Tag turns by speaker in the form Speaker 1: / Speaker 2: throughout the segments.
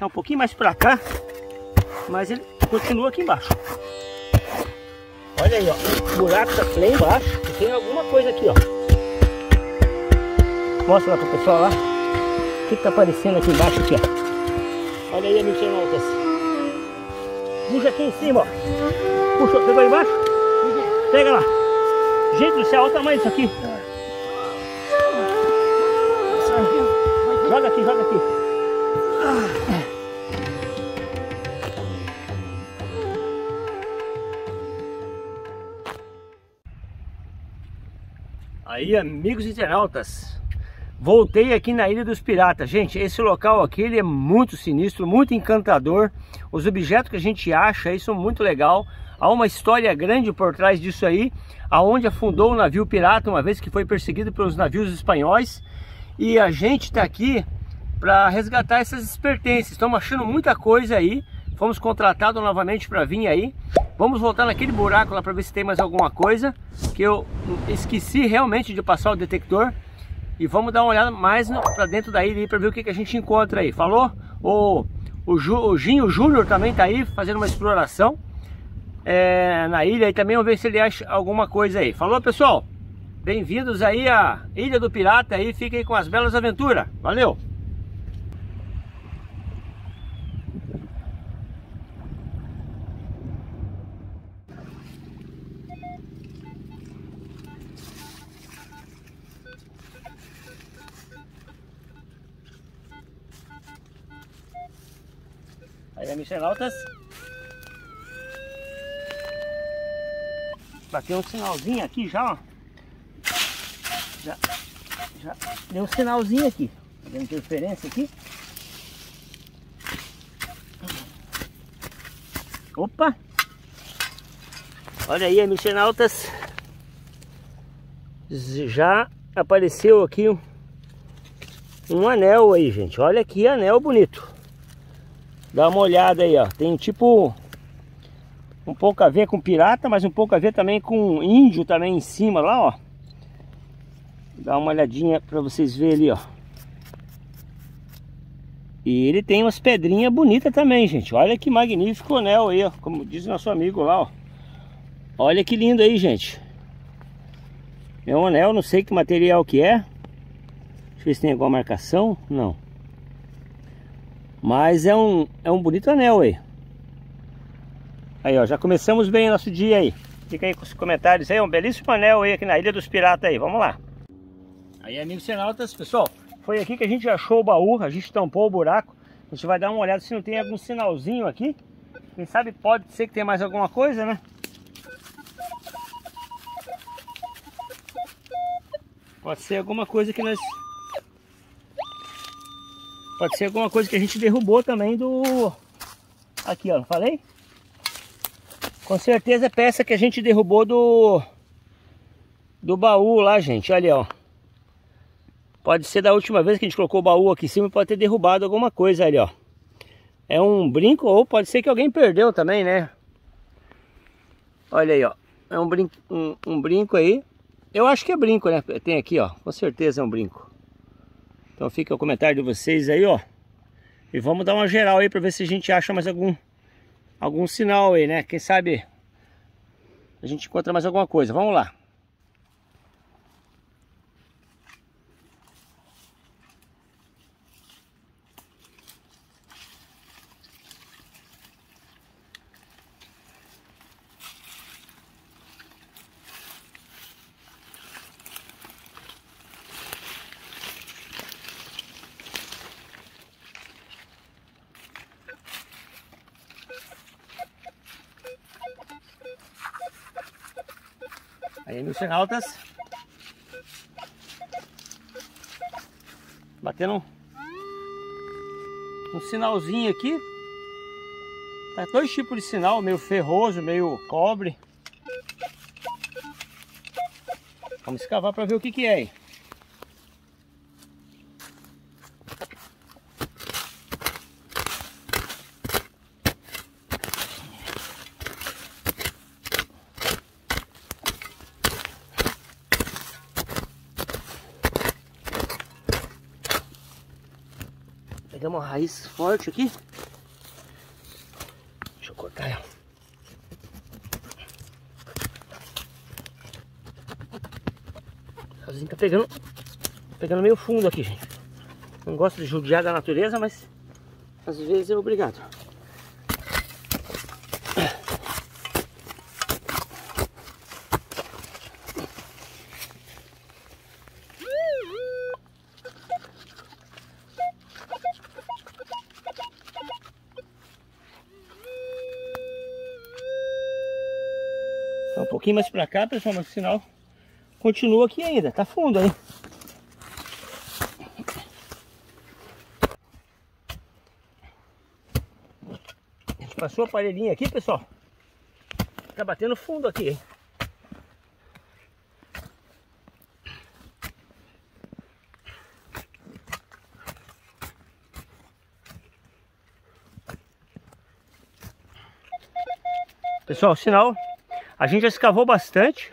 Speaker 1: Tá um pouquinho mais pra cá, mas ele continua aqui embaixo. Olha aí, ó. O buraco tá lá embaixo e tem alguma coisa aqui, ó. Mostra lá pro pessoal lá. O que, que tá aparecendo aqui embaixo aqui, ó. Olha aí, amigos. Puxa aqui em cima, ó. Puxa, pegou embaixo? Pega lá. Gente do céu, olha o tamanho disso aqui. Aí, amigos internautas, voltei aqui na Ilha dos Piratas. Gente, esse local aqui ele é muito sinistro, muito encantador. Os objetos que a gente acha aí são muito legal. Há uma história grande por trás disso aí, aonde afundou o navio pirata uma vez que foi perseguido pelos navios espanhóis. E a gente está aqui para resgatar essas pertences. Estamos achando muita coisa aí. Fomos contratados novamente para vir aí. Vamos voltar naquele buraco lá para ver se tem mais alguma coisa. Que eu esqueci realmente de passar o detector. E vamos dar uma olhada mais para dentro da ilha para ver o que, que a gente encontra aí. Falou? O, o, Ju, o Ginho Júnior também está aí fazendo uma exploração é, na ilha. E também vamos ver se ele acha alguma coisa aí. Falou, pessoal? Bem-vindos aí à Ilha do Pirata aí. Fiquem com as belas aventuras. Valeu! Aí a Michelautas. Bateu um sinalzinho aqui já, ó. Já, já deu um sinalzinho aqui. Tá vendo interferência aqui? Opa! Olha aí, Michelautas. Já apareceu aqui um, um anel aí, gente. Olha que anel bonito. Dá uma olhada aí, ó. Tem tipo um pouco a ver com pirata, mas um pouco a ver também com índio também em cima lá, ó. Dá uma olhadinha para vocês verem ali, ó. E ele tem umas pedrinhas bonitas também, gente. Olha que magnífico anel aí, ó. Como diz nosso amigo lá, ó. Olha que lindo aí, gente. É um anel, não sei que material que é. Deixa eu ver se tem alguma marcação. Não. Mas é um, é um bonito anel aí. Aí, ó, já começamos bem o nosso dia aí. Fica aí com os comentários aí, é um belíssimo anel aí aqui na Ilha dos Piratas aí. Vamos lá. Aí, amigos senautas, pessoal, foi aqui que a gente achou o baú, a gente tampou o buraco. A gente vai dar uma olhada se não tem algum sinalzinho aqui. Quem sabe pode ser que tenha mais alguma coisa, né? Pode ser alguma coisa que nós Pode ser alguma coisa que a gente derrubou também do... Aqui, ó, falei? Com certeza é peça que a gente derrubou do... Do baú lá, gente, olha, ó. Pode ser da última vez que a gente colocou o baú aqui em cima pode ter derrubado alguma coisa ali, ó. É um brinco ou pode ser que alguém perdeu também, né? Olha aí, ó. É um brinco, um, um brinco aí. Eu acho que é brinco, né? Tem aqui, ó. Com certeza é um brinco. Então fica o comentário de vocês aí, ó. E vamos dar uma geral aí para ver se a gente acha mais algum algum sinal aí, né? Quem sabe a gente encontra mais alguma coisa. Vamos lá. Altas. Batendo um, um sinalzinho aqui. Tá dois tipos de sinal, meio ferroso, meio cobre. Vamos escavar para ver o que que é aí. Raiz forte aqui. Deixa eu cortar ela. Tá pegando, pegando meio fundo aqui, gente. Não gosto de judiar da natureza, mas às vezes é obrigado. Pouquinho mais pra cá, pessoal, mas o sinal continua aqui ainda, tá fundo aí. A gente passou a aparelhinha aqui, pessoal. Tá batendo fundo aqui, hein? Pessoal, sinal a gente já escavou bastante.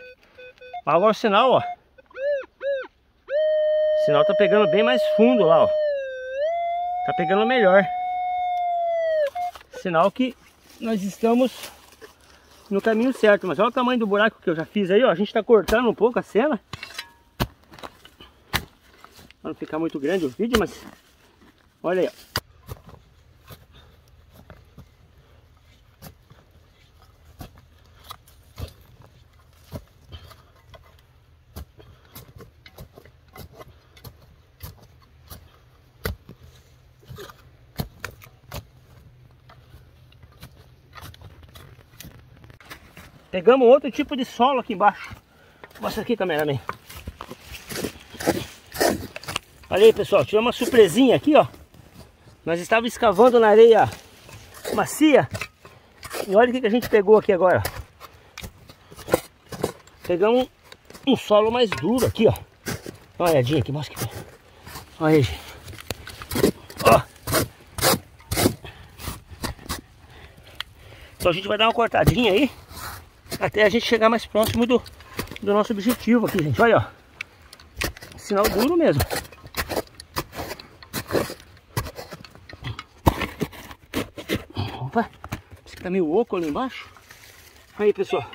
Speaker 1: Mas agora o sinal, ó. O sinal tá pegando bem mais fundo lá, ó. Tá pegando melhor. Sinal que nós estamos no caminho certo. Mas olha o tamanho do buraco que eu já fiz aí, ó. A gente tá cortando um pouco a cena. Pra não ficar muito grande o vídeo, mas... Olha aí, ó. Pegamos outro tipo de solo aqui embaixo. Mostra aqui, cameraman. Olha aí, pessoal. Tivemos uma surpresinha aqui, ó. Nós estávamos escavando na areia macia. E olha o que, que a gente pegou aqui agora. Pegamos um, um solo mais duro aqui, ó. Dá uma olhadinha aqui, mostra aqui. Olha aí, gente. Ó. Então a gente vai dar uma cortadinha aí até a gente chegar mais próximo do, do nosso objetivo aqui, gente. Olha, ó. Sinal duro mesmo. Opa, esse tá meio oco ali embaixo. Aí, pessoal.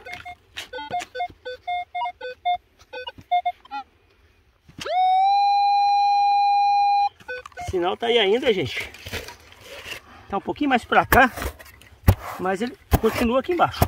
Speaker 1: Sinal tá aí ainda, gente. Tá um pouquinho mais pra cá, mas ele continua aqui embaixo.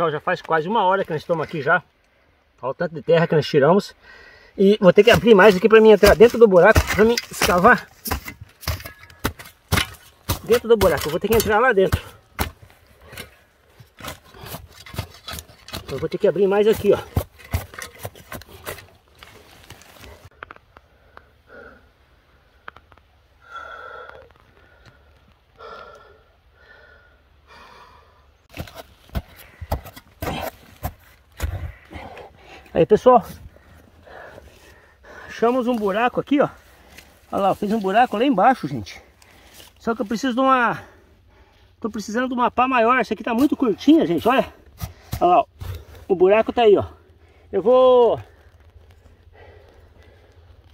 Speaker 1: Pessoal, já faz quase uma hora que nós estamos aqui já. Olha o tanto de terra que nós tiramos. E vou ter que abrir mais aqui para mim entrar dentro do buraco, para mim escavar. Dentro do buraco, eu vou ter que entrar lá dentro. Eu vou ter que abrir mais aqui, ó. Aí pessoal, achamos um buraco aqui, ó. Olha lá, eu fiz um buraco lá embaixo, gente. Só que eu preciso de uma... Tô precisando de uma pá maior. Essa aqui tá muito curtinha, gente, olha. Olha lá, ó. o buraco tá aí, ó. Eu vou...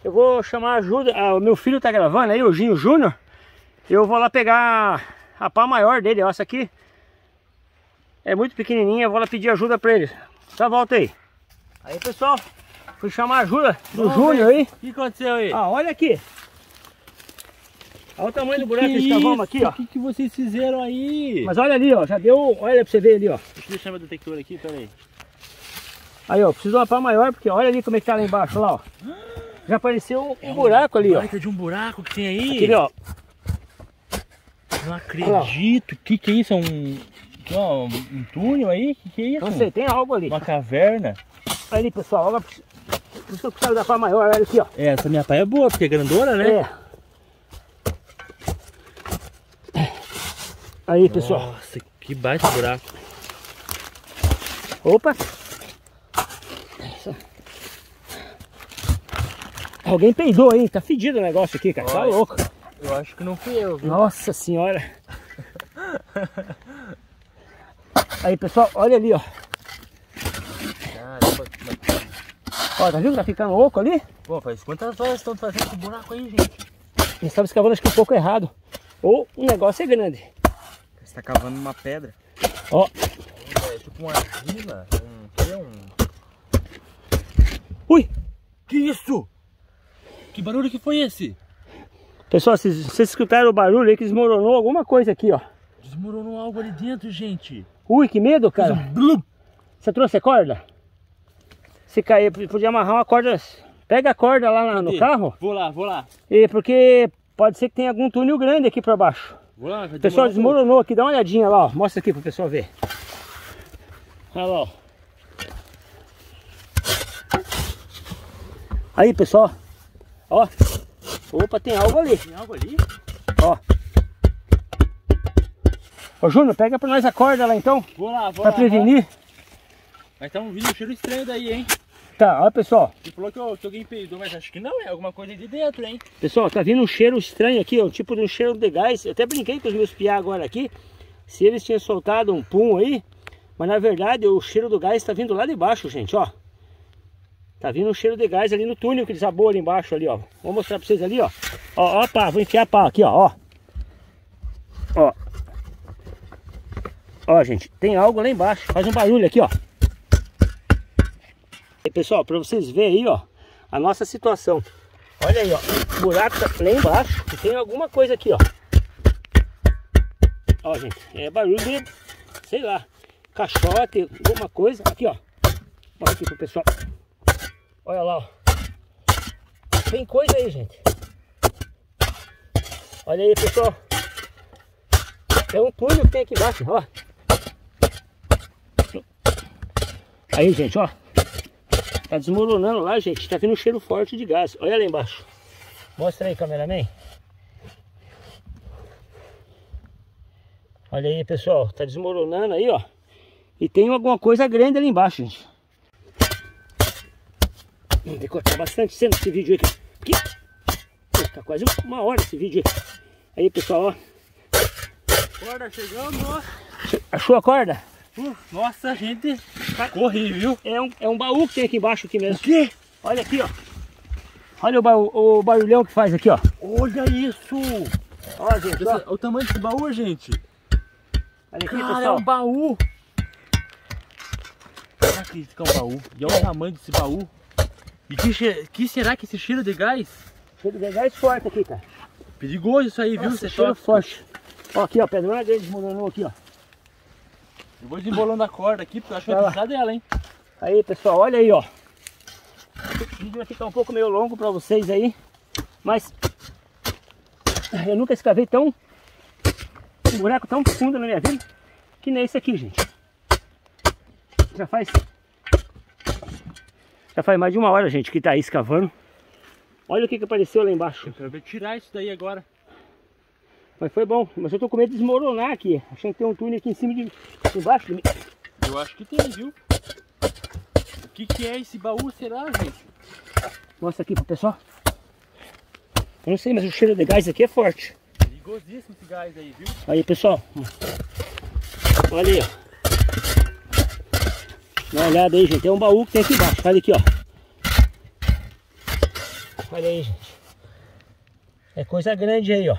Speaker 1: Eu vou chamar ajuda. Ah, o meu filho tá gravando aí, o Ginho Júnior. Eu vou lá pegar a pá maior dele, ó. Essa aqui é muito pequenininha. Eu vou lá pedir ajuda pra ele. Só volta aí. Aí pessoal, fui chamar a ajuda do Júnior aí.
Speaker 2: O que aconteceu aí?
Speaker 1: Ah, olha aqui. Olha o tamanho do buraco que, que aqui, ó.
Speaker 2: O que, que vocês fizeram aí?
Speaker 1: Mas olha ali, ó. Já deu. Olha pra você ver ali, ó.
Speaker 2: Deixa eu deixar meu detector aqui, peraí.
Speaker 1: Aí, ó. Preciso de uma pá maior, porque olha ali como é que tá lá embaixo, lá, ó. Já apareceu um, é buraco ali, ó.
Speaker 2: de um buraco que tem aí.
Speaker 1: Aqui, ó.
Speaker 2: Não acredito. O que que é isso? É um... Ó, um túnel aí? O que que é isso?
Speaker 1: Não sei, tem algo ali.
Speaker 2: Uma caverna.
Speaker 1: Ali, pessoal, olha, por isso que eu preciso da pá maior, olha aqui, ó.
Speaker 2: É, essa minha pá é boa, porque é grandona, né?
Speaker 1: É. Aí, pessoal.
Speaker 2: Nossa, que baita buraco.
Speaker 1: Opa. Alguém peidou aí, tá fedido o negócio aqui, cara. Tá
Speaker 2: Olha.
Speaker 1: louco.
Speaker 2: Eu acho que não fui eu, viu?
Speaker 1: Nossa senhora. Aí, pessoal, olha ali, ó.
Speaker 2: Caramba.
Speaker 1: Ó, tá vendo que tá ficando oco ali?
Speaker 2: Bom, faz quantas horas estão fazendo esse buraco aí, gente?
Speaker 1: Eles estavam escavando acho que um pouco errado. Ou o negócio é grande.
Speaker 2: Você tá cavando uma pedra.
Speaker 1: Ó,
Speaker 2: É tipo uma argila. Um, que é um...
Speaker 1: ui!
Speaker 2: Que isso? Que barulho que foi esse?
Speaker 1: Pessoal, vocês, vocês escutaram o barulho aí que desmoronou alguma coisa aqui, ó.
Speaker 2: Desmoronou algo ali dentro, gente.
Speaker 1: Ui, que medo, cara.
Speaker 2: um.
Speaker 1: Você trouxe a corda? Se cair, podia amarrar uma corda. Pega a corda lá no
Speaker 2: Cadê?
Speaker 1: carro.
Speaker 2: Vou lá, vou lá.
Speaker 1: E porque pode ser que tenha algum túnel grande aqui pra baixo.
Speaker 2: Vou lá. vai
Speaker 1: Pessoal,
Speaker 2: um
Speaker 1: desmoronou aqui, dá uma olhadinha lá, ó. Mostra aqui pro pessoal ver. Olha lá, ó. Aí, pessoal. Ó. Opa, tem algo ali.
Speaker 2: Tem algo ali?
Speaker 1: Ó. Ô, Júnior, pega pra nós a corda lá então.
Speaker 2: Vou lá, vou
Speaker 1: Pra
Speaker 2: lá.
Speaker 1: prevenir.
Speaker 2: Mas tá um vídeo cheiro estranho daí, hein?
Speaker 1: Tá, ó, pessoal.
Speaker 2: Você falou que, eu- que alguém peidou, mas acho que não, é alguma coisa de dentro, hein?
Speaker 1: Pessoal, tá vindo um cheiro estranho aqui, ó. Tipo de um cheiro de gás. Eu até brinquei com os meus piá agora aqui. Se eles tinham soltado um pum aí. Mas na verdade o cheiro do gás tá vindo lá de baixo, gente, ó. Tá vindo um cheiro de gás ali no túnel que desabou ali embaixo ali, ó. Vou mostrar pra vocês ali, ó. Ó, ó, pá, vou enfiar a pá aqui, ó, ó. Ó. Ó, gente, tem algo lá embaixo. Faz um barulho aqui, ó. E, pessoal, pra vocês verem aí, ó, a nossa situação. Olha aí, ó. Buraco tá lá embaixo e tem alguma coisa aqui, ó. Ó, gente, é barulho de, sei lá, caixote, alguma coisa. Aqui, ó. Olha aqui pro pessoal. Olha lá, ó. Tem coisa aí, gente. Olha aí, pessoal. É um túnel que tem aqui embaixo, ó. Aí, gente, ó. Tá desmoronando lá, gente. Tá vindo um cheiro forte de gás. Olha lá embaixo. Mostra aí, cameraman. Olha aí, pessoal. Tá desmoronando aí, ó. E tem alguma coisa grande ali embaixo, gente. Vamos decorar bastante cena esse vídeo aqui. Tá quase uma hora esse vídeo aí. Aí, pessoal, ó.
Speaker 2: Corda chegando, ó.
Speaker 1: Achou a corda?
Speaker 2: Uh, nossa, gente. Corri, viu?
Speaker 1: É um, é um baú que tem aqui embaixo aqui mesmo.
Speaker 2: O quê?
Speaker 1: Olha aqui, ó. Olha o, baú, o barulhão que faz aqui, ó.
Speaker 2: Olha isso!
Speaker 1: Ó, gente, ó.
Speaker 2: Olha o tamanho desse baú, gente.
Speaker 1: Olha aqui,
Speaker 2: Cara, é
Speaker 1: pessoal.
Speaker 2: um baú. Acredito que é um baú. E olha o tamanho desse baú. E que, que será que esse cheiro de gás?
Speaker 1: Cheiro de gás forte aqui, cara.
Speaker 2: Perigoso isso aí, viu?
Speaker 1: Nossa,
Speaker 2: Você
Speaker 1: cheiro
Speaker 2: toca.
Speaker 1: forte. Ó, aqui, ó. Pedrona grande desmoronou aqui, ó.
Speaker 2: Eu vou desembolando a corda aqui, porque eu acho que
Speaker 1: Vai
Speaker 2: vai precisar dela, hein?
Speaker 1: Aí, pessoal, olha aí, ó. O vídeo vai ficar um pouco meio longo pra vocês aí. Mas eu nunca escavei tão um buraco tão fundo na minha vida que nem esse aqui, gente. Já faz já faz mais de uma hora, gente, que tá aí escavando. Olha o que, que apareceu lá embaixo.
Speaker 2: Eu quero ver tirar isso daí agora.
Speaker 1: Mas foi bom. Mas eu tô com medo de desmoronar aqui. Achei que tem um túnel aqui em cima de embaixo de mim.
Speaker 2: Eu acho que tem, viu? O que, que é esse baú, será, gente?
Speaker 1: Mostra aqui pro pessoal. Eu não sei, mas o cheiro de gás aqui é forte.
Speaker 2: Perigosíssimo esse gás aí, viu?
Speaker 1: Aí, pessoal. Olha aí, ó. Dá uma olhada aí, gente. Tem um baú que tem aqui embaixo. Olha aqui, ó. Olha aí, gente. É coisa grande aí, ó.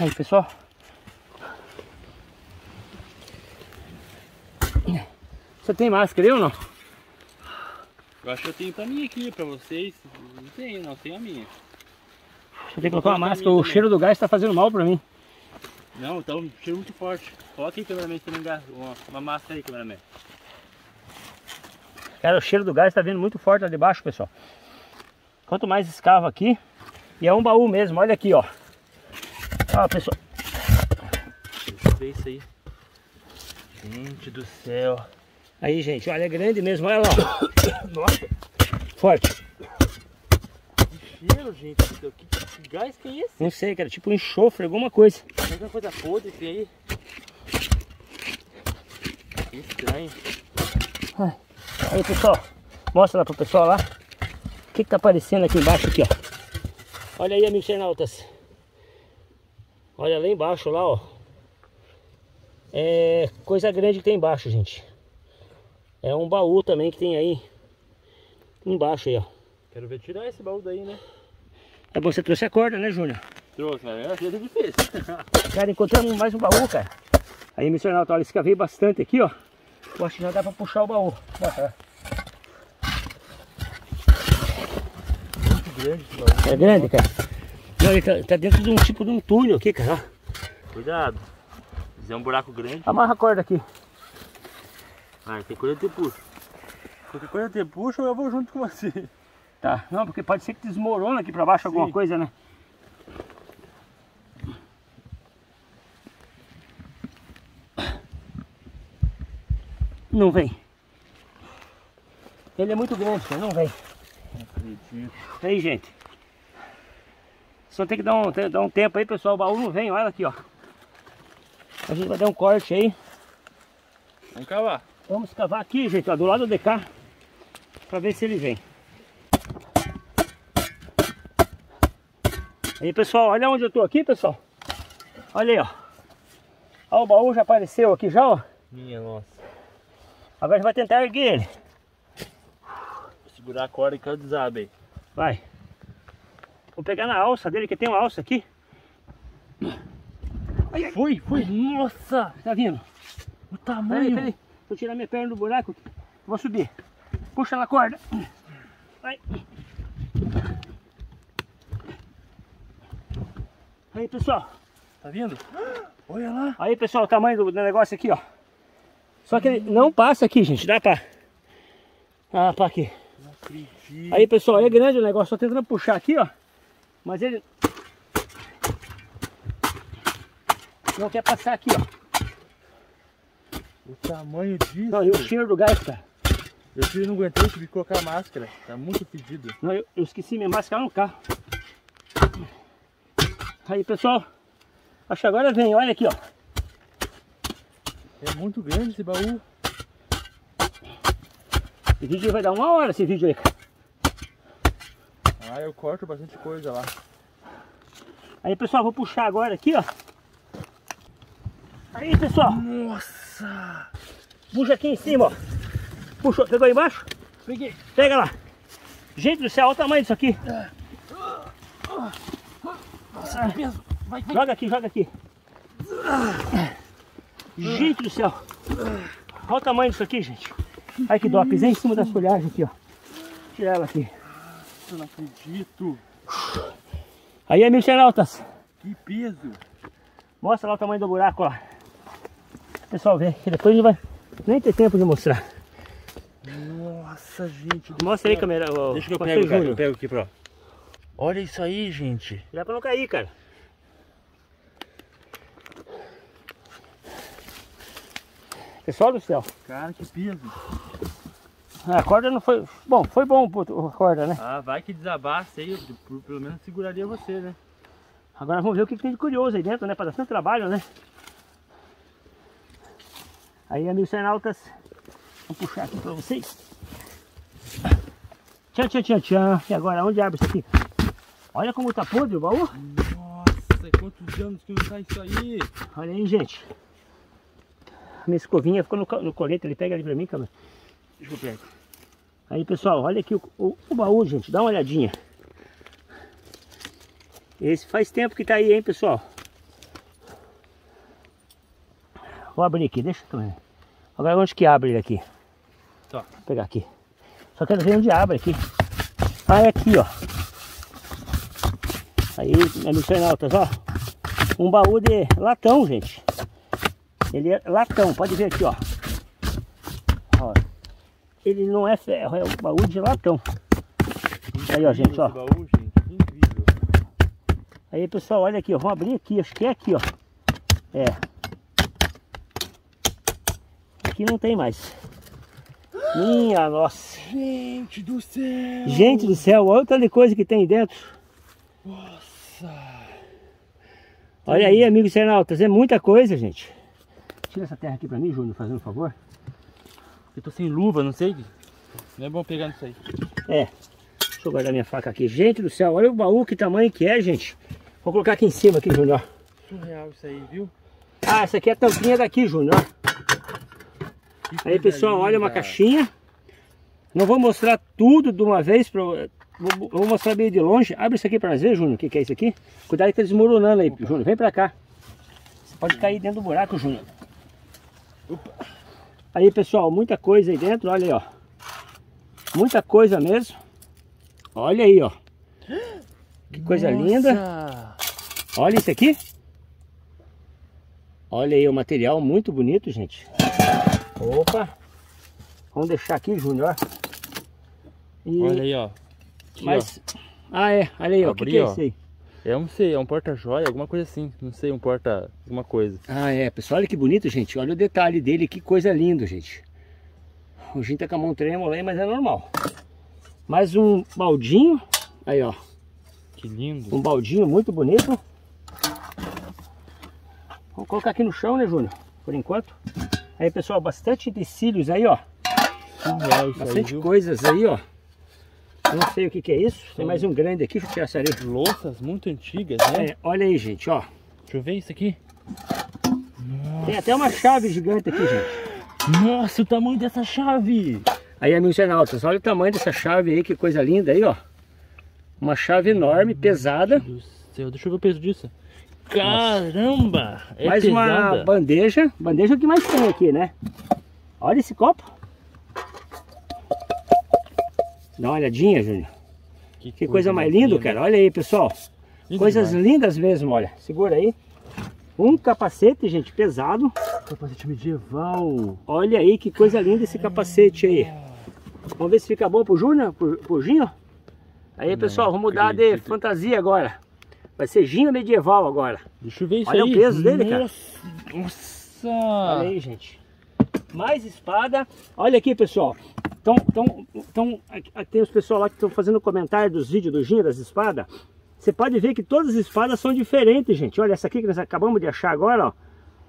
Speaker 1: Aí, pessoal. Você tem máscara aí ou não?
Speaker 2: Eu acho que eu tenho pra mim aqui, pra vocês. Não tenho, não, tenho a minha.
Speaker 1: Você tem que colocar uma máscara. O cheiro do gás tá fazendo mal pra mim.
Speaker 2: Não, tá um cheiro muito forte. Coloca aí, cameraman, se não gás, uma, uma máscara aí, cameraman.
Speaker 1: Cara, o cheiro do gás tá vindo muito forte lá de baixo, pessoal. Quanto mais escava aqui, e é um baú mesmo, olha aqui, ó. Ó, pessoal,
Speaker 2: Deixa eu ver isso aí. Gente do céu.
Speaker 1: aí, gente, olha, é grande mesmo, olha lá.
Speaker 2: Nossa,
Speaker 1: Forte.
Speaker 2: que cheiro, gente. Que, gás que é esse?
Speaker 1: Não sei, cara, tipo um enxofre, alguma coisa.
Speaker 2: É coisa podre esse aí? Que estranho.
Speaker 1: Aí pessoal, mostra lá pro pessoal lá. O que que tá aparecendo aqui embaixo aqui, ó. Olha aí, amigos internautas. Olha lá embaixo lá, ó. É coisa grande que tem embaixo, gente. É um baú também que tem aí. Embaixo aí, ó.
Speaker 2: Quero ver tirar esse baú daí, né?
Speaker 1: É bom você trouxe a corda, né, Júnior?
Speaker 2: Trouxe, né? Achei difícil.
Speaker 1: Cara, encontramos mais um baú, cara. Aí, missionário, olha, escavei bastante aqui, ó. Eu acho que já dá pra puxar o baú. Bota.
Speaker 2: Muito grande esse baú.
Speaker 1: É grande, cara? Ele tá, tá dentro de um tipo de um túnel aqui, cara.
Speaker 2: Cuidado. Fizer um buraco grande.
Speaker 1: Amarra a corda aqui.
Speaker 2: Ah, tem coisa de puxa. Qualquer coisa te puxa eu vou junto com você.
Speaker 1: Tá, não, porque pode ser que desmorona aqui pra baixo alguma
Speaker 2: Sim.
Speaker 1: coisa, né? Não vem. Ele é muito grande, não vem.
Speaker 2: Não acredito.
Speaker 1: Aí, gente. Só tem que dar um, dar um tempo aí, pessoal. O baú não vem, olha aqui, ó. A gente vai dar um corte aí.
Speaker 2: Vamos cavar.
Speaker 1: Vamos cavar aqui, gente, ó, do lado de cá. Pra ver se ele vem. Aí, pessoal, olha onde eu tô aqui, pessoal. Olha aí, ó. Ó, o baú já apareceu aqui já, ó.
Speaker 2: Minha nossa.
Speaker 1: Agora a gente vai tentar erguer ele.
Speaker 2: Vou segurar a corda e quero desabe aí.
Speaker 1: Vai. Vou pegar na alça dele, que tem uma alça aqui.
Speaker 2: Foi, foi. Nossa!
Speaker 1: Tá vindo?
Speaker 2: O
Speaker 1: Peraí,
Speaker 2: tamanho.
Speaker 1: peraí. Vou tirar minha perna do buraco. Vou subir. Puxa na corda. Vai. Aí, pessoal.
Speaker 2: Tá vendo? Olha lá.
Speaker 1: Aí, pessoal, o tamanho do, do negócio aqui, ó. Só que ele não passa aqui, gente. Dá pra... Ah, pra aqui. Aí, pessoal, é grande o negócio. Tô tentando puxar aqui, ó. Mas ele... Não quer passar aqui, ó.
Speaker 2: O tamanho disso.
Speaker 1: Não, e o cheiro do gás, cara.
Speaker 2: Eu tive não aguentei, tive que colocar a máscara. Tá muito fedido.
Speaker 1: Não, eu, eu esqueci minha máscara no carro. Aí, pessoal. Acho que agora vem. Olha aqui, ó.
Speaker 2: É muito grande esse baú.
Speaker 1: Esse vídeo vai dar uma hora, esse vídeo aí, cara.
Speaker 2: Ah, eu corto bastante coisa lá.
Speaker 1: Aí, pessoal, vou puxar agora aqui, ó. Aí, pessoal.
Speaker 2: Nossa!
Speaker 1: Puxa aqui em cima, ó. Puxou. Pegou aí embaixo?
Speaker 2: Peguei.
Speaker 1: Pega lá. Gente do céu, olha o tamanho disso aqui.
Speaker 2: Nossa, que peso. Vai, vai.
Speaker 1: Joga aqui, joga aqui. Gente do céu. Olha o tamanho disso aqui, gente. Olha que dó. Pisei em cima das folhagens aqui, ó. Tirar ela aqui.
Speaker 2: Eu não acredito.
Speaker 1: Aí, amigos internautas.
Speaker 2: Que peso.
Speaker 1: Mostra lá o tamanho do buraco, ó. Pessoal, vê. Que depois não vai nem ter tempo de mostrar.
Speaker 2: Nossa, gente.
Speaker 1: Mostra aí, câmera.
Speaker 2: Deixa que eu pego, cara. Eu pego aqui, pro. Olha isso aí, gente.
Speaker 1: Dá pra não cair, cara. Pessoal do céu.
Speaker 2: Cara, que peso.
Speaker 1: A corda não foi. Bom, foi bom a corda, né?
Speaker 2: Ah, vai que desabasse aí. Pelo menos seguraria você, né?
Speaker 1: Agora vamos ver o que que tem de curioso aí dentro, né? Para dar tanto trabalho, né? Aí, amigos internautas, vou puxar aqui para vocês. Tchan, tchan, tchan, tchan. E agora, onde abre isso aqui? Olha como tá podre o baú.
Speaker 2: Nossa, quantos anos que não sai isso aí?
Speaker 1: Olha aí, gente. A minha escovinha ficou no, no colete, ele pega ali pra mim, câmera.
Speaker 2: Deixa eu pegar.
Speaker 1: Aí, pessoal, olha aqui o, o- o baú, gente. Dá uma olhadinha. Esse faz tempo que tá aí, hein, pessoal. Vou abrir aqui, deixa eu ver. Agora onde que abre ele aqui?
Speaker 2: Tá.
Speaker 1: Vou pegar aqui. Só quero ver onde abre aqui. Ah, é aqui, ó. Aí, amigos internautas, ó. Um baú de latão, gente. Ele é latão, pode ver aqui. Ó, ele não é ferro, é um baú de latão. Aí, ó, gente, ó.
Speaker 2: Baú, gente, incrível.
Speaker 1: Aí, pessoal, olha aqui, ó. Vamos abrir aqui, acho que é aqui, ó. É. Aqui não tem mais. Minha nossa.
Speaker 2: Gente do céu!
Speaker 1: Gente do céu, olha o tanto de coisa que tem dentro.
Speaker 2: Nossa!
Speaker 1: Olha aí, amigos internautas, é muita coisa, gente. Tira essa terra aqui pra mim, Júnior, fazendo um favor.
Speaker 2: Eu tô sem luva, não sei. Não é bom pegar nisso aí.
Speaker 1: É. Deixa eu guardar minha faca aqui. Gente do céu, olha o baú, que tamanho que é, gente. Vou colocar aqui em cima, aqui, Júnior.
Speaker 2: Surreal isso aí, viu?
Speaker 1: Ah, essa aqui é a tampinha daqui, Júnior. Aí, pessoal, olha uma caixinha. Não vou mostrar tudo de uma vez, pra... vou, vou mostrar bem de longe. Abre isso aqui para nós ver, Júnior, o que, que é isso aqui. Cuidado que tá desmoronando aí, Júnior. Vem pra cá. Você pode cair dentro do buraco, Júnior. Aí, pessoal, muita coisa aí dentro, olha aí, ó. Muita coisa mesmo. Olha aí, ó. Que coisa
Speaker 2: Nossa.
Speaker 1: linda. Olha isso aqui. Olha aí o material muito bonito, gente. Opa. Vamos deixar aqui, Júnior. E-
Speaker 2: Olha aí, ó. Aqui,
Speaker 1: Mas... Ah, é. Olha aí, ó. O que, que é
Speaker 2: ó.
Speaker 1: isso aí?
Speaker 2: É um sei, é um porta-joia, alguma coisa assim. Não sei, um porta alguma coisa.
Speaker 1: Ah, é. Pessoal, olha que bonito, gente. Olha o detalhe dele. Que coisa linda, gente. O Jim tá com a mão trêmula aí, mas é normal. Mais um baldinho. Aí, ó.
Speaker 2: Que lindo.
Speaker 1: Um baldinho muito bonito. Vamos colocar aqui no chão, né, Júnior? Por enquanto. Aí, pessoal, bastante tecidos aí, ó.
Speaker 2: Isso aí,
Speaker 1: Bastante
Speaker 2: viu?
Speaker 1: coisas aí, ó. Não sei o que que é isso. Tem mais um grande aqui, deixa eu tirar essa areia.
Speaker 2: Louças muito antigas, né?
Speaker 1: É, olha aí, gente, ó.
Speaker 2: Deixa eu ver isso aqui.
Speaker 1: Tem até uma chave gigante aqui, gente.
Speaker 2: Nossa, o tamanho dessa chave!
Speaker 1: Aí, amigos internautas, olha o tamanho dessa chave aí, que coisa linda aí, ó. Uma chave enorme, pesada.
Speaker 2: Meu Deus do céu, deixa eu ver o peso disso. Caramba! É
Speaker 1: mais uma
Speaker 2: pesada.
Speaker 1: bandeja. Bandeja é o que mais tem aqui, né? Olha esse copo. Dá uma olhadinha, Júnior. Que coisa mais linda, cara. Olha aí, pessoal.
Speaker 2: Lindo
Speaker 1: Coisas
Speaker 2: demais.
Speaker 1: lindas mesmo, olha. Segura aí. Um capacete, gente, pesado.
Speaker 2: Capacete medieval.
Speaker 1: Olha aí que coisa linda esse capacete aí. Vamos ver se fica bom pro Júnior, pro, pro Ginho. Aí,
Speaker 2: Não
Speaker 1: pessoal, vamos mudar de fantasia agora. Vai ser Ginho medieval agora.
Speaker 2: Deixa eu ver isso
Speaker 1: Olha
Speaker 2: aí.
Speaker 1: o peso dele, cara.
Speaker 2: Nossa! Nossa!
Speaker 1: Olha aí, gente. Mais espada. Olha aqui, pessoal. Então, então, então tem os pessoal lá que estão fazendo comentário dos vídeos do Ginho das espadas. Você pode ver que todas as espadas são diferentes, gente. Olha essa aqui que nós acabamos de achar agora, ó.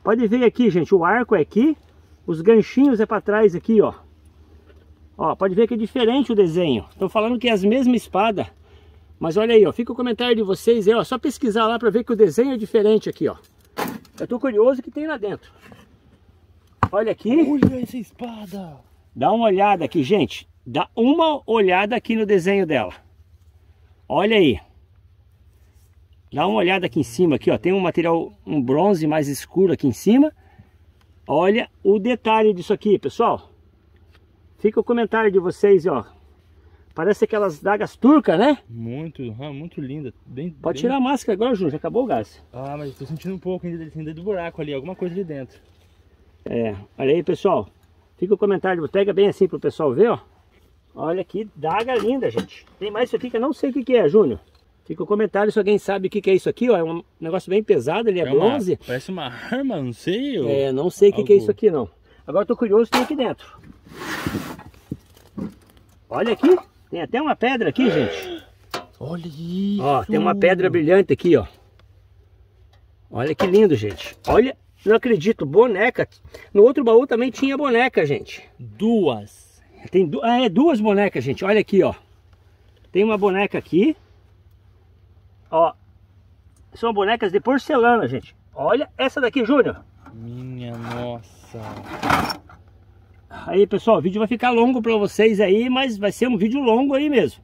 Speaker 1: Pode ver aqui, gente. O arco é aqui. Os ganchinhos é para trás aqui, ó. Ó, pode ver que é diferente o desenho. Estão falando que é as mesmas espadas. Mas olha aí, ó. Fica o comentário de vocês aí, ó. Só pesquisar lá para ver que o desenho é diferente aqui, ó. Eu tô curioso o que tem lá dentro. Olha aqui.
Speaker 2: Olha essa espada!
Speaker 1: Dá uma olhada aqui, gente. Dá uma olhada aqui no desenho dela. Olha aí. Dá uma olhada aqui em cima, aqui, ó. Tem um material, um bronze mais escuro aqui em cima. Olha o detalhe disso aqui, pessoal. Fica o comentário de vocês, ó. Parece aquelas dagas turcas, né?
Speaker 2: Muito, ah, muito linda. Bem,
Speaker 1: Pode
Speaker 2: bem-
Speaker 1: tirar a máscara agora, Júnior. Já acabou o gás.
Speaker 2: Ah, mas tô sentindo um pouco ainda, ainda do buraco ali, alguma coisa ali dentro.
Speaker 1: É, olha aí, pessoal. Fica o comentário, pega bem assim pro pessoal ver, ó. Olha que daga linda, gente. Tem mais isso aqui que eu não sei o que, que é, Júnior. Fica o comentário se alguém sabe o que, que é isso aqui, ó. É um negócio bem pesado, ele é,
Speaker 2: uma-
Speaker 1: bronze.
Speaker 2: parece uma arma, não sei. ou-
Speaker 1: É, não sei o que, que é isso aqui, não. Agora eu tô curioso o que tem aqui dentro. Olha aqui, tem até uma pedra aqui, gente.
Speaker 2: Olha isso!
Speaker 1: Ó, tem uma pedra brilhante aqui, ó. Olha que lindo, gente. Olha, não acredito, boneca. No outro baú também tinha boneca, gente.
Speaker 2: Duas.
Speaker 1: Tem du ah, é, duas bonecas, gente. Olha aqui, ó. Tem uma boneca aqui. Ó. São bonecas de porcelana, gente. Olha essa daqui, Júnior.
Speaker 2: Minha nossa.
Speaker 1: Aí, pessoal, o vídeo vai ficar longo pra vocês aí, mas vai ser um vídeo longo aí mesmo.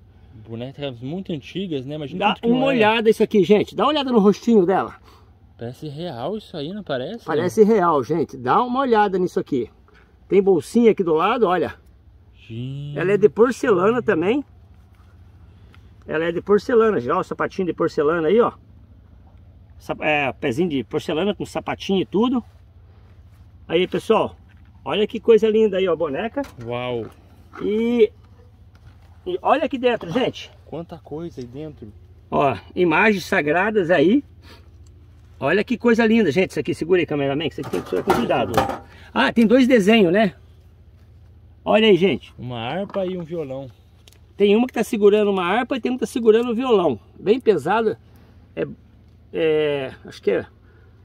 Speaker 2: Bonecas muito antigas, né? Imagina
Speaker 1: Dá uma
Speaker 2: é.
Speaker 1: olhada isso aqui, gente. Dá uma olhada no rostinho dela.
Speaker 2: Parece real isso aí, não parece?
Speaker 1: Parece real, gente. Dá uma olhada nisso aqui. Tem bolsinha aqui do lado, olha.
Speaker 2: Gente.
Speaker 1: Ela é de porcelana também. Ela é de porcelana, já, ó, o sapatinho de porcelana aí, ó. É, pezinho de porcelana com sapatinho e tudo. Aí, pessoal, olha que coisa linda aí, ó, a boneca.
Speaker 2: Uau.
Speaker 1: E, e olha aqui dentro, gente.
Speaker 2: Quanta coisa aí dentro.
Speaker 1: Ó, imagens sagradas aí. Olha que coisa linda, gente. Isso aqui, segura aí, cameraman, que isso aqui tem que ser com cuidado. Ah, tem dois desenhos, né? Olha aí, gente.
Speaker 2: Uma harpa e um violão.
Speaker 1: Tem uma que tá segurando uma harpa e tem uma que tá segurando um violão. Bem pesado. É, é, acho que é,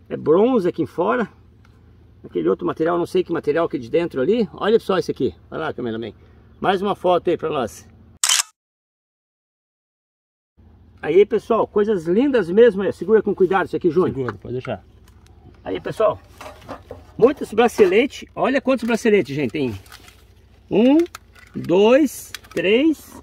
Speaker 1: é bronze aqui fora. Aquele outro material, não sei que material aqui de dentro ali. Olha pessoal isso aqui. Olha lá, cameraman. Mais uma foto aí para nós. Aí, pessoal, coisas lindas mesmo. Segura com cuidado isso aqui, Júnior.
Speaker 2: Segura, pode deixar.
Speaker 1: Aí, pessoal, muitos braceletes. Olha quantos braceletes, gente, tem. Um, dois, três...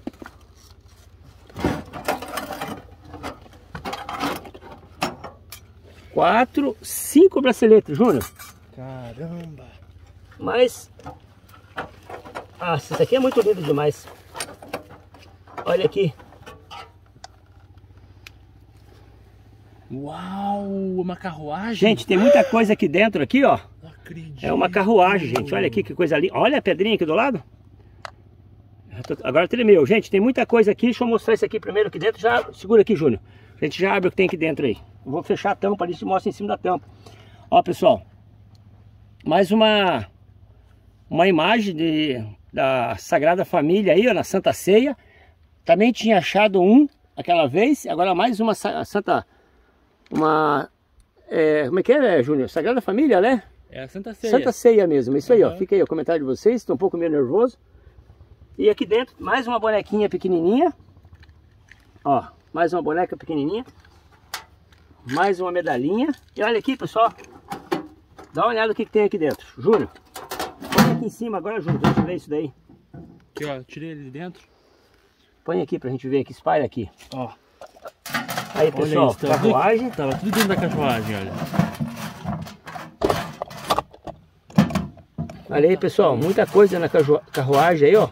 Speaker 1: Quatro, cinco braceletes, Júnior.
Speaker 2: Caramba!
Speaker 1: Mas... Ah, isso aqui é muito lindo demais. Olha aqui.
Speaker 2: Uau, uma carruagem.
Speaker 1: Gente, tem muita coisa aqui dentro aqui, ó.
Speaker 2: Não acredito.
Speaker 1: É uma carruagem, gente. Olha aqui que coisa ali. Olha a pedrinha aqui do lado. Agora tremeu. Gente, tem muita coisa aqui. Deixa eu mostrar isso aqui primeiro aqui dentro. Já segura aqui, Júnior. A gente já abre o que tem aqui dentro aí. Eu vou fechar a tampa ali e mostra em cima da tampa. Ó, pessoal. Mais uma uma imagem de, da Sagrada Família aí, ó, na Santa Ceia. Também tinha achado um aquela vez. Agora mais uma Santa uma. É, como é que é, Júnior? Sagrada Família, né?
Speaker 2: É a Santa Ceia.
Speaker 1: Santa Ceia mesmo, isso aí, ó. Fica aí o comentário de vocês, estou um pouco meio nervoso. E aqui dentro, mais uma bonequinha pequenininha. Ó, mais uma boneca pequenininha. Mais uma medalhinha. E olha aqui, pessoal. Dá uma olhada no que, que tem aqui dentro. Júnior, põe aqui em cima agora, Júnior, pra gente ver isso daí.
Speaker 2: Aqui, ó, tirei ele de dentro.
Speaker 1: Põe aqui pra gente ver aqui, espalha aqui.
Speaker 2: Ó.
Speaker 1: Aí, pessoal,
Speaker 2: isso,
Speaker 1: carruagem.
Speaker 2: Tava tudo dentro da carruagem, olha.
Speaker 1: Olha aí, pessoal, muita coisa na carruagem aí, ó.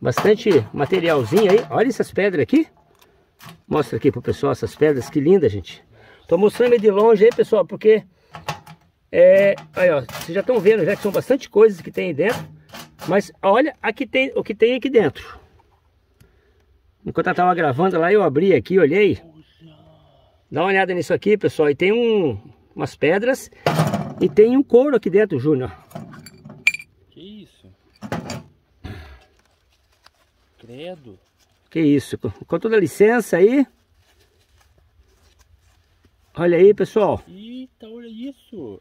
Speaker 1: Bastante materialzinho aí. Olha essas pedras aqui. Mostra aqui pro pessoal essas pedras, que linda, gente. Tô mostrando de longe aí, pessoal, porque... É, aí, ó, vocês já estão vendo já que são bastante coisas que tem aí dentro. Mas olha aqui tem, o que tem aqui dentro. Enquanto eu tava gravando lá, eu abri aqui, olhei. Dá uma olhada nisso aqui, pessoal. E tem um, umas pedras e tem um couro aqui dentro, Júnior.
Speaker 2: Que isso? Credo.
Speaker 1: Que isso. Com toda licença aí. Olha aí, pessoal.
Speaker 2: Eita, olha isso.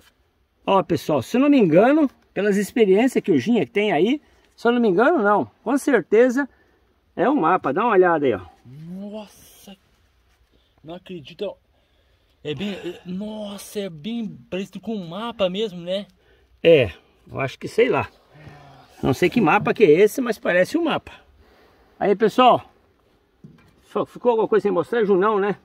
Speaker 1: Ó, pessoal, se eu não me engano, pelas experiências que o Ginha tem aí, se eu não me engano, não. Com certeza é um mapa. Dá uma olhada aí, ó.
Speaker 2: Nossa. Não acredito. É bem... É, nossa, é bem parecido com um mapa mesmo, né?
Speaker 1: É, eu acho que sei lá. Não sei que mapa que é esse, mas parece um mapa. Aí, pessoal. Ficou alguma coisa sem mostrar, Junão, né?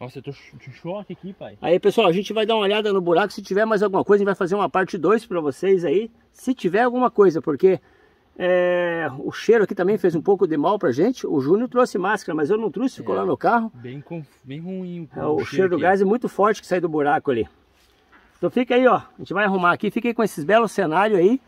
Speaker 2: Nossa, eu tô de choque aqui, pai.
Speaker 1: Aí, pessoal, a gente vai dar uma olhada no buraco. Se tiver mais alguma coisa, a gente vai fazer uma parte 2 para vocês aí. Se tiver alguma coisa, porque é, o cheiro aqui também fez um pouco de mal pra gente. O Júnior trouxe máscara, mas eu não trouxe, ficou é, lá no carro.
Speaker 2: Bem, com, bem ruim.
Speaker 1: É, o, o, cheiro, do gás é muito forte que sai do buraco ali. Então fica aí, ó. A gente vai arrumar aqui. Fica aí com esses belos cenários aí.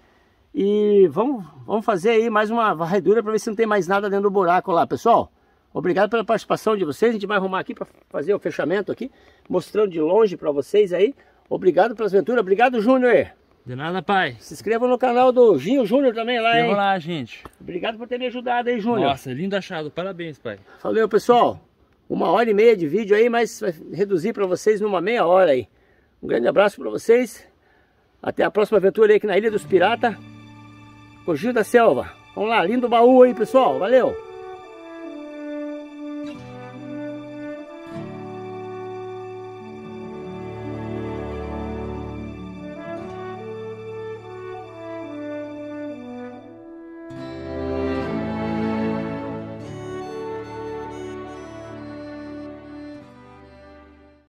Speaker 1: E vamos, vamos fazer aí mais uma varredura para ver se não tem mais nada dentro do buraco lá, pessoal. Obrigado pela participação de vocês. A gente vai arrumar aqui para fazer o fechamento aqui, mostrando de longe para vocês aí. Obrigado pelas aventuras. Obrigado, Júnior.
Speaker 2: De nada, pai.
Speaker 1: Se inscreva no canal do Ginho Júnior também lá, hein?
Speaker 2: lá, gente.
Speaker 1: Obrigado por ter me ajudado aí, Júnior.
Speaker 2: Nossa, lindo achado. Parabéns, pai.
Speaker 1: Valeu, pessoal. Uma hora e meia de vídeo aí, mas vai reduzir para vocês numa meia hora aí. Um grande abraço para vocês. Até a próxima aventura aí aqui na Ilha dos Piratas. Com o Gil da Selva. Vamos lá, lindo baú aí, pessoal. Valeu.